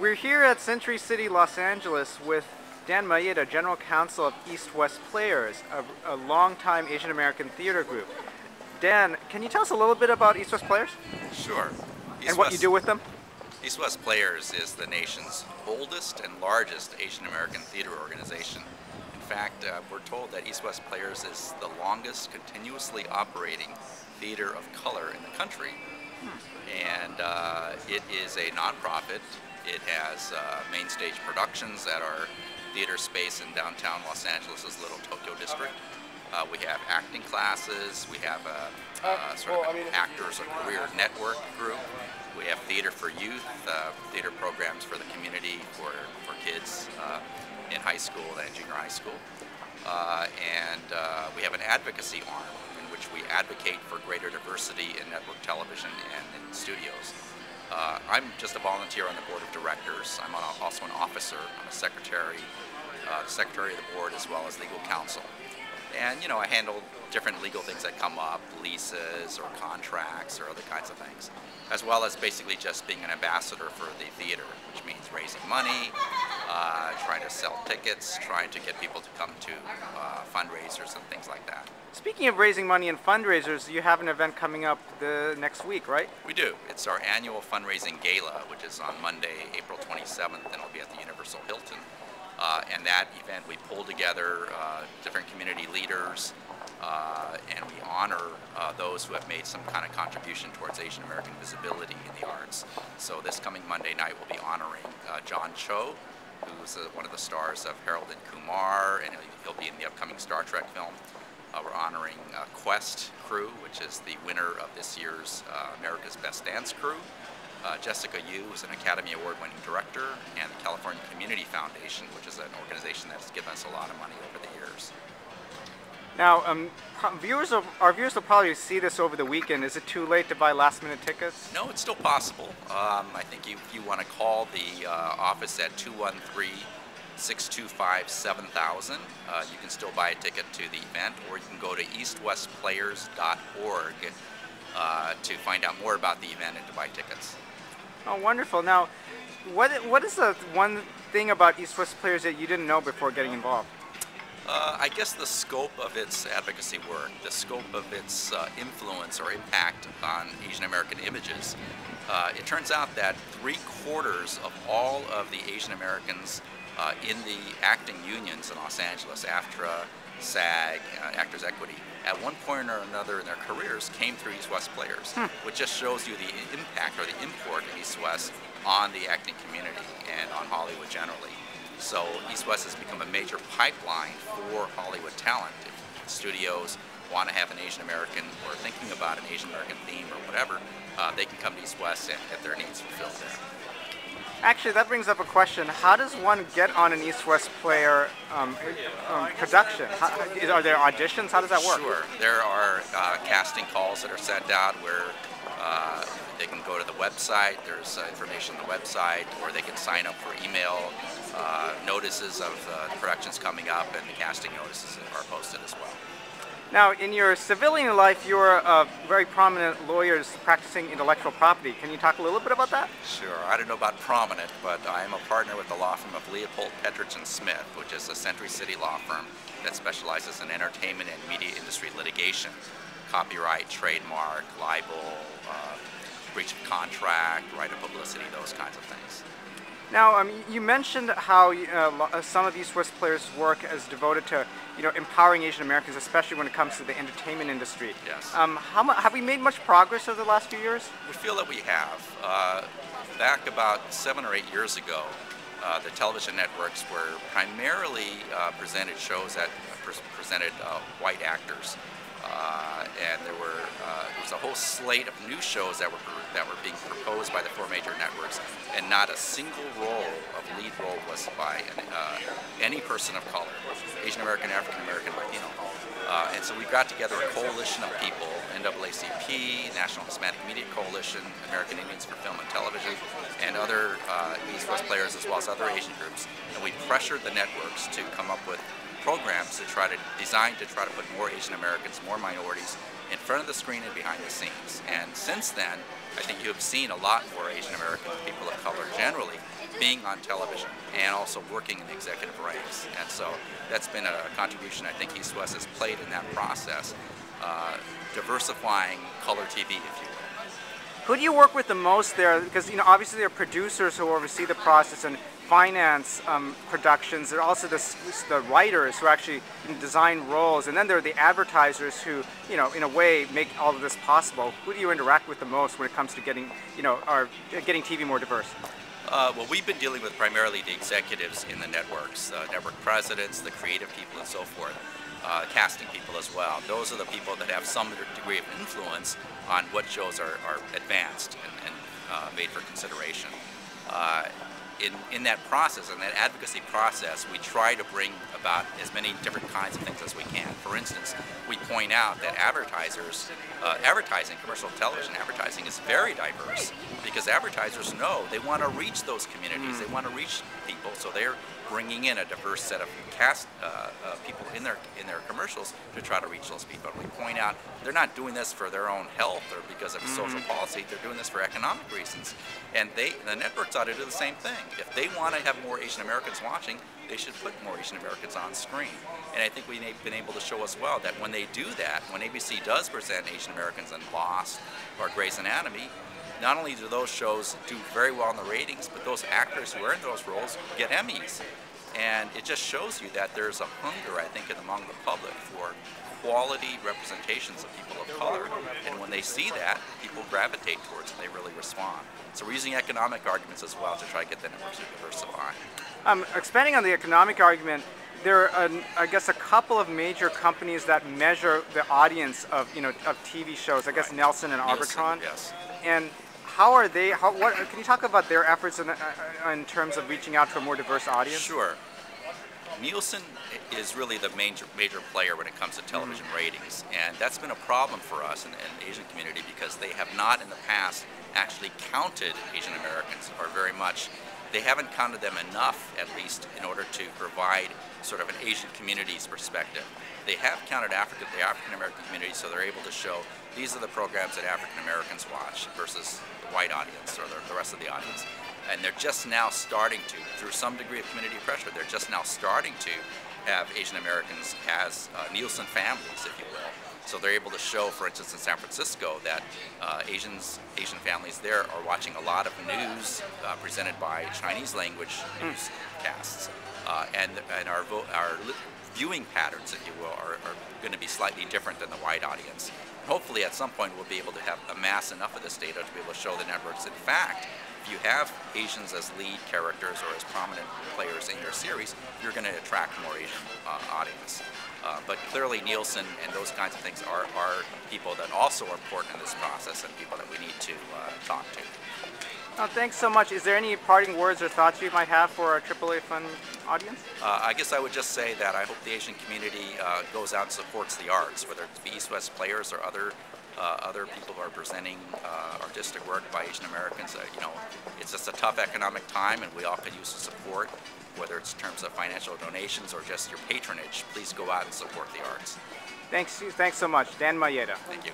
We're here at Century City, Los Angeles with Dan Mayeda, General Counsel of East West Players, a, a longtime Asian American theater group. Dan, can you tell us a little bit about East West Players? Sure. East and what West, you do with them? East West Players is the nation's oldest and largest Asian American theater organization. In fact, uh, we're told that East West Players is the longest continuously operating theater of color in the country. Hmm. And uh, it is a nonprofit it has uh, main stage productions at our theater space in downtown Los Angeles' Little Tokyo District. Uh, we have acting classes. We have a, a sort of actors or career network group. We have theater for youth, uh, theater programs for the community for, for kids uh, in high school and junior high school. Uh, and uh, we have an advocacy arm in which we advocate for greater diversity in network television and in studios. Uh, I'm just a volunteer on the board of directors. I'm also an officer. I'm a secretary, uh, secretary of the board as well as legal counsel. And you know, I handle different legal things that come up, leases or contracts or other kinds of things, as well as basically just being an ambassador for the theater, which means raising money, uh, trying to sell tickets, trying to get people to come to uh, fundraisers and things like that. Speaking of raising money and fundraisers, you have an event coming up the next week, right? We do. It's our annual fundraising gala, which is on Monday, April 27th, and it'll be at the Universal Hilton. Uh, and that event, we pull together uh, different community leaders, uh, and we honor uh, those who have made some kind of contribution towards Asian American visibility in the arts. So this coming Monday night, we'll be honoring uh, John Cho, who's uh, one of the stars of Harold and Kumar, and he'll be in the upcoming Star Trek film. Uh, we're honoring uh, Quest Crew, which is the winner of this year's uh, America's Best Dance Crew. Uh, Jessica Yu is an Academy Award winning director, and the California Community Foundation, which is an organization that's given us a lot of money over the years. Now, um, viewers, our viewers will probably see this over the weekend. Is it too late to buy last-minute tickets? No, it's still possible. Um, I think you, if you want to call the uh, office at 213 625 7000. Uh, you can still buy a ticket to the event, or you can go to eastwestplayers.org uh, to find out more about the event and to buy tickets. Oh, wonderful. Now, what, what is the one thing about East West Players that you didn't know before getting involved? Uh, I guess the scope of its advocacy work, the scope of its uh, influence or impact on Asian American images. Uh, it turns out that three quarters of all of the Asian Americans uh, in the acting unions in Los Angeles, AFTRA, SAG, uh, Actors Equity, at one point or another in their careers came through East West players, hmm. which just shows you the impact or the import of East West on the acting community and on Hollywood generally. So East West has become a major pipeline for Hollywood talent. If studios want to have an Asian American or thinking about an Asian American theme or whatever, uh, they can come to East West and get their needs fulfilled there. Actually, that brings up a question. How does one get on an East-West player um, um, production? How, are there auditions? How does that work? Sure. There are uh, casting calls that are sent out where uh, they can go to the website. There's uh, information on the website, or they can sign up for email uh, notices of uh, the productions coming up, and the casting notices are posted as well. Now, in your civilian life, you're a very prominent lawyer practicing intellectual property. Can you talk a little bit about that? Sure. I don't know about prominent, but I am a partner with the law firm of Leopold Petrich and Smith, which is a Century City law firm that specializes in entertainment and media industry litigation, copyright, trademark, libel, uh, breach of contract, right of publicity, those kinds of things. Now, um, you mentioned how uh, some of East West players' work is devoted to, you know, empowering Asian Americans, especially when it comes to the entertainment industry. Yes. Um, how have we made much progress over the last few years? We feel that we have. Uh, back about seven or eight years ago, uh, the television networks were primarily uh, presented shows that pre presented uh, white actors. Uh, and there were uh, there was a whole slate of new shows that were that were being proposed by the four major networks, and not a single role of lead role was by an, uh, any person of color, Asian American, African American, Latino. Uh, and so we got together a coalition of people, NAACP, National Hispanic Media Coalition, American Indians for Film and Television, and other uh, East West players as well as other Asian groups. And we pressured the networks to come up with programs to try to design to try to put more Asian Americans, more minorities in front of the screen and behind the scenes. And since then, I think you have seen a lot more Asian American people of color generally being on television and also working in the executive ranks. And so that's been a contribution I think East West has played in that process, uh, diversifying color TV, if you will. Who do you work with the most there? Because you know, obviously there are producers who oversee the process and finance um, productions. There are also the, the writers who actually design roles, and then there are the advertisers who, you know, in a way, make all of this possible. Who do you interact with the most when it comes to getting, you know, our getting TV more diverse? Uh, well, we've been dealing with primarily the executives in the networks, uh, network presidents, the creative people, and so forth uh, casting people as well. Those are the people that have some degree of influence on what shows are, are advanced and, and uh, made for consideration. Uh, in, in that process, in that advocacy process, we try to bring about as many different kinds of things as we can. For instance, we point out that advertisers, uh, advertising, commercial television advertising is very diverse because advertisers know they want to reach those communities, mm. they want to reach people, so they're bringing in a diverse set of cast uh, uh, people in their in their commercials to try to reach those people. And we point out they're not doing this for their own health or because of mm -hmm. social policy. They're doing this for economic reasons. And they the networks ought to do the same thing. If they want to have more Asian Americans watching, they should put more Asian Americans on screen. And I think we've been able to show as well that when they do that, when ABC does present Asian Americans in Lost or Grey's Anatomy, not only do those shows do very well in the ratings, but those actors who are in those roles get Emmys. And it just shows you that there's a hunger, I think, among the public for quality representations of people of color. And when they see that, people gravitate towards it and they really respond. So we're using economic arguments as well to try to get the networks to diversify. Um, expanding on the economic argument, there are, I guess, a couple of major companies that measure the audience of, you know, of TV shows. I guess right. Nielsen and Nielsen, Arbitron. Yes. And how are they? How, what, can you talk about their efforts in, uh, in terms of reaching out to a more diverse audience? Sure. Nielsen is really the major major player when it comes to television mm -hmm. ratings, and that's been a problem for us in, in, the Asian community because they have not in the past actually counted Asian Americans, or very much. They haven't counted them enough, at least, in order to provide sort of an Asian community's perspective. They have counted Africa, the African American community, so they're able to show these are the programs that African Americans watch versus white audience or the, the rest of the audience. And they're just now starting to, through some degree of community pressure, they're just now starting to have Asian Americans as uh, Nielsen families, if you will. So they're able to show, for instance, in San Francisco, that uh, Asians, Asian families there are watching a lot of news uh, presented by Chinese language hmm. newscasts. Uh, and, and our, our viewing patterns, if you will, are, are going to be slightly different than the white audience. Hopefully, at some point, we'll be able to have amass enough of this data to be able to show the networks. In fact, if you have Asians as lead characters or as prominent players in your series, you're going to attract more Asian uh, audience. Uh, but clearly Nielsen and those kinds of things are, are people that also are important in this process and people that we need to uh, talk to. Oh, thanks so much. Is there any parting words or thoughts you might have for our AAA Fund audience? Uh, I guess I would just say that I hope the Asian community uh, goes out and supports the arts, whether it's the East-West players or other uh, other people who are presenting uh, artistic work by Asian Americans. Uh, you know, it's just a tough economic time, and we all could use the support, whether it's in terms of financial donations or just your patronage. Please go out and support the arts. Thanks, thanks so much, Dan Mayeda. Thank you.